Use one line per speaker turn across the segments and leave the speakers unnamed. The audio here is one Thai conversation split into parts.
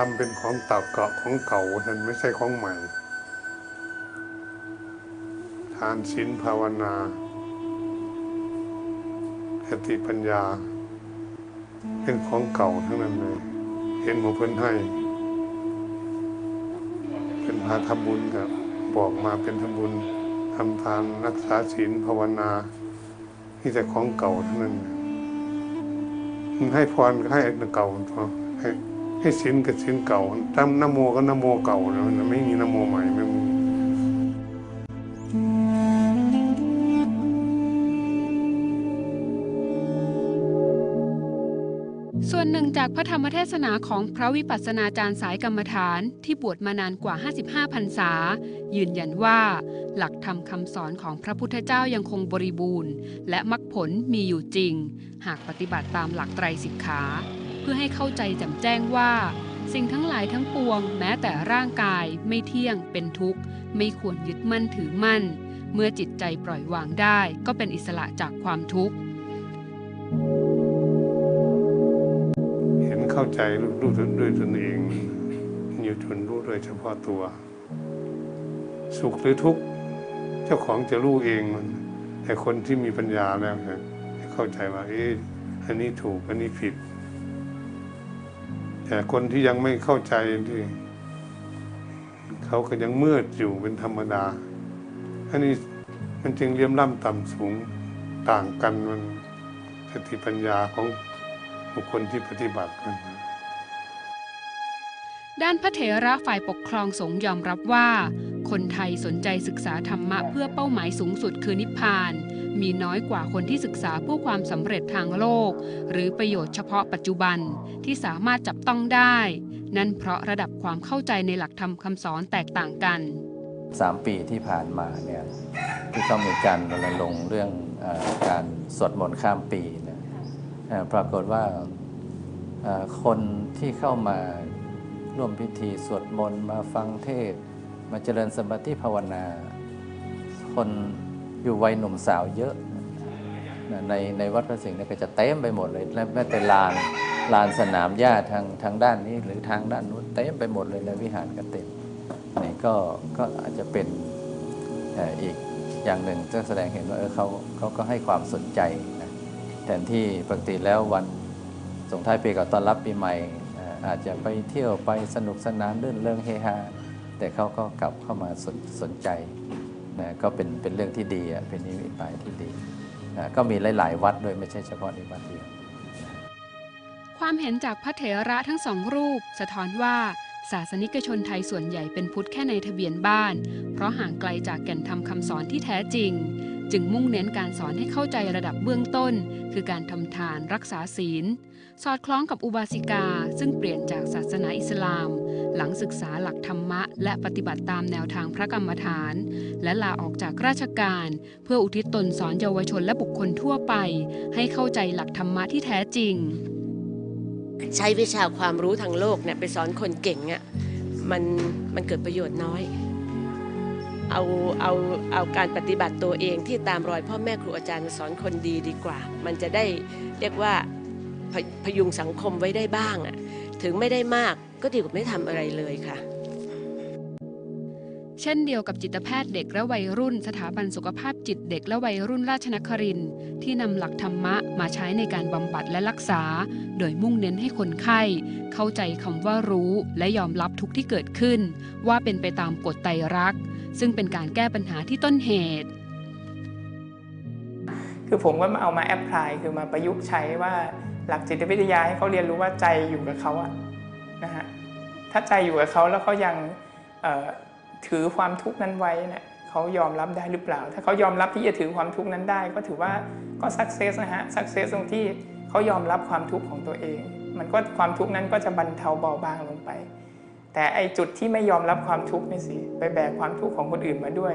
ทำเป็นของต่าเกาะของเก่าท่านไม่ใช่ของใหม่ ทานศีลภาวนาสติปัญญา เป็นของเก่าทั้งนั้นเลย เห็นหมอเพิ่นให้ เป็นพาทำบุญกับบอกมาเป็นทำบุญทำทานรักษาศีลภาวนาที่แต่ของเก่าทั้งนั้นมันให้พรก็ให้เก่าพอให้ ให้ศีลกับศีลเก่าทำนโมก็นโมเก่านะมันไม่มีนโมใหม่ไม่มี
ส่วนหนึ่งจากพระธรรมเทศนาของพระวิปัสสนาจารย์สายกรรมฐานที่บวชมานานกว่า 55พรรษา ยืนยันว่า หลักธรรมคำสอนของพระพุทธเจ้ายังคงบริบูรณ์ และมรรคผลมีอยู่จริง หากปฏิบัติตามหลักไตรสิกขา พื่อให้เข้าใจแจ่มแจ้งว่า สิ่งทั้งหลายทั้งปวง แม้แต่ร่างกายไม่เที่ยงเป็นทุกข์ ไม่ควรยึดมั่นถือมั่น เมื่อจิตใจปล่อยวางได้ ก็เป็นอิสระจากความทุกข์
เห็นเข้าใจรู้ด้วยตนเองอยู่จนรู้โดยเฉพาะตัว สุขหรือทุกข์เจ้าของจะรู้เองมันแต่คนที่มีปัญญาแล้วเนี่ยเข้าใจว่าเอ๊ะอันนี้ถูกอันนี้ผิด แต่คนที่ยังไม่เข้าใจที่เขาก็ยังมืดอยู่เป็นธรรมดา อันนี้มันจึงเลี่ยมล่ำต่ำสูงต่างกันมันสติปัญญาของบุคคลที่ปฏิบัติกัน
ด้านพระเถระฝ่ายปกครองสงฆ์ยอมรับว่า คนไทยสนใจศึกษาธรรมะเพื่อเป้าหมายสูงสุดคือนิพพาน มีน้อยกว่าคนที่ศึกษาเพื่อความสำเร็จทางโลก หรือประโยชน์เฉพาะปัจจุบันที่สามารถจับต้องได้ นั่นเพราะระดับความเข้าใจในหลักธรรมคำสอนแตกต่างกัน
สามปีที่ผ่านมาเนี่ยที่เขามีการรณรงค์เรื่องอการสวดมนต์ข้ามปีเนี่ยปรากฏว่าคนที่เข้ามาร่วมพิธีสวดมนต์มาฟังเทศ มาเจริญสมาธิภาวนา คนอยู่วัยหนุ่มสาวเยอะในในวัดพระสิงห์เนี่ยก็จะเต็มไปหมดเลยและแม้แต่ลานลานสนามหญ้าทางทางด้านนี้หรือทางด้านนู้นเต็มไปหมดเลยในวิหารก็เต็มนี่ก็ก็อาจจะเป็นอีกอย่างหนึ่งจะแสดงเห็นว่าเออเขาเขาก็ให้ความสนใจนะแทนที่ปกติแล้ววันส่งท้ายปีกับตอนรับปีใหม่ อาจจะไปเที่ยวไปสนุกสนานรื่นเริงเฮฮา แต่เขาก็กลับเข้ามาสนสนใจนะก็เป็นเป็นเรื่องที่ดีอะเป็นนิมิตหมายที่ดีนะก็มีหลาย ๆ วัดด้วยไม่ใช่เฉพาะในวัดเดียว
ความเห็นจากพระเถระทั้งสองรูป สะท้อนว่าศาสนิกชนไทยส่วนใหญ่เป็นพุทธแค่ในทะเบียนบ้าน เพราะห่างไกลจากแก่นธรรมคำสอนที่แท้จริง จึงมุ่งเน้นการสอนให้เข้าใจระดับเบื้องต้น คือการทำทานรักษาศีล สอดคล้องกับอุบาสิกา ซึ่งเปลี่ยนจากศาสนาอิสลาม หลังศึกษาหลักธรรมะ และปฏิบัติตามแนวทางพระกรรมฐาน และลาออกจากราชการ เพื่ออุทิศตนสอนเยาวชนและบุคคลทั่วไป ให้เข้าใจหลักธรรมะที่แท้จริง
ใช้วิชาความรู้ทางโลกเนี่ยไปสอนคนเก่งอะมันมันเกิดประโยชน์น้อย เอาเอาเอาการปฏิบัติตัวเองที่ตามรอยพ่อแม่ครูอาจารย์สอนคนดีดีกว่า มันจะได้เรียกว่าพยพยุงสังคมไว้ได้บ้างอะถึงไม่ได้มากก็ดีกว่าไม่ทำอะไรเลยค่ะ
เช่นเดียวกับจิตแพทย์เด็กและวัยรุ่น สถาบันสุขภาพจิตเด็กและวัยรุ่นราชนครินที่นำหลักธรรมะมาใช้ในการบำบัดและรักษา โดยมุ่งเน้นให้คนไข้ เข้าใจคำว่ารู้และยอมรับทุกที่เกิดขึ้น ว่าเป็นไปตามกฎไตรรักษ์ ซึ่งเป็นการแก้ปัญหาที่ต้นเหตุ
คือผมก็มาเอามาแอพพลายคือมาประยุกต์ใช้ว่าหลักจิตวิทยาให้เขาเรียนรู้ว่าใจอยู่กับเขาอะนะฮะถ้าใจอยู่กับเขาแล้วเขายังถือความทุกข์นั้นไว้เนี่ยเขายอมรับได้หรือเปล่า ถ้าเขายอมรับที่จะถือความทุกข์นั้นได้ ก็ถือว่าก็สักเซสนะฮะสักเซสตรงที่เขายอมรับความทุกข์ของตัวเอง มันก็ความทุกข์นั้นก็จะบรรเทาเบาบางลงไป แต่ไอจุดที่ไม่ยอมรับความทุกข์นี่สิไปแบกความทุกข์ของคนอื่นมาด้วย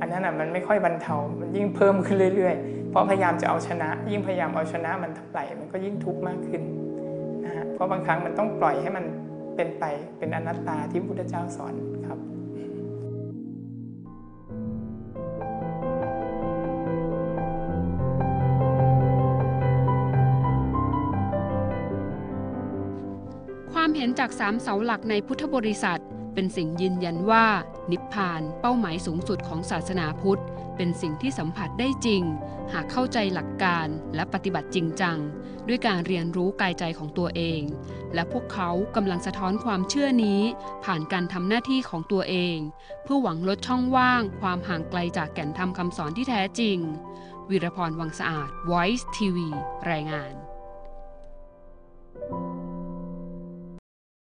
อันนั้นอะมันไม่ค่อยบรรเทา มันยิ่งเพิ่มขึ้นเรื่อยๆ เพราะพยายามจะเอาชนะ ยิ่งพยายามเอาชนะมันเท่าไหร่มันก็ยิ่งทุกข์มากขึ้นนะฮะเพราะบางครั้งมันต้องปล่อยให้มันเป็นไปเป็นอนัตตาที่พุทธเจ้าสอน
ความเห็นจากสามเสาหลักในพุทธบริษัท เป็นสิ่งยืนยันว่า นิพพานเป้าหมายสูงสุดของศาสนาพุทธ เป็นสิ่งที่สัมผัสได้จริง หากเข้าใจหลักการและปฏิบัติจริงจัง ด้วยการเรียนรู้กายใจของตัวเอง และพวกเขากำลังสะท้อนความเชื่อนี้ ผ่านการทำหน้าที่ของตัวเอง เพื่อหวังลดช่องว่าง ความห่างไกลจากแก่นธรรมคำสอนที่แท้จริงวิรพรวังสะอาด Voice TV รายงาน